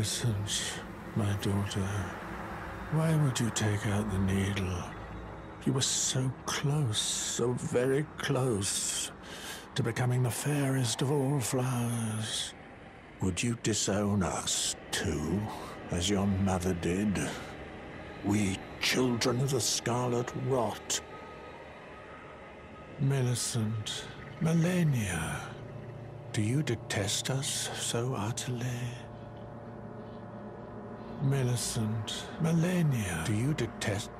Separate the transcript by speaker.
Speaker 1: Millicent, my daughter, why would you take out the needle? You were so close, so very close to becoming the fairest of all flowers. Would you disown us, too, as your mother did? We, children of the scarlet rot. Millicent, Malenia, do you detest us so utterly? Millicent, Malenia, do you detest